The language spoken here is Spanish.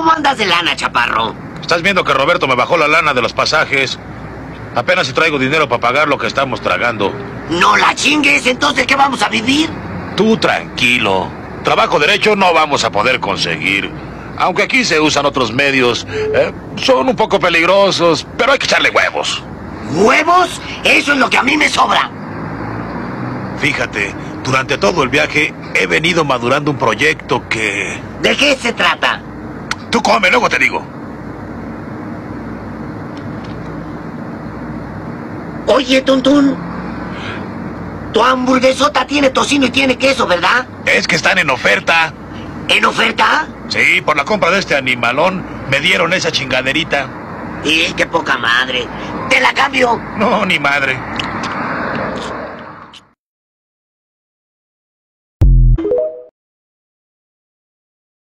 ¿Cómo andas de lana, chaparro? Estás viendo que Roberto me bajó la lana de los pasajes. Apenas si traigo dinero para pagar lo que estamos tragando. No la chingues, entonces ¿qué vamos a vivir? Tú tranquilo. Trabajo derecho no vamos a poder conseguir. Aunque aquí se usan otros medios, eh, son un poco peligrosos, pero hay que echarle huevos. ¿Huevos? Eso es lo que a mí me sobra. Fíjate, durante todo el viaje he venido madurando un proyecto que... ¿De qué se trata? Tú come, luego te digo. Oye, Tuntún. Tu hamburguesota tiene tocino y tiene queso, ¿verdad? Es que están en oferta. ¿En oferta? Sí, por la compra de este animalón me dieron esa chingaderita. Y qué poca madre. ¿Te la cambio? No, ni madre.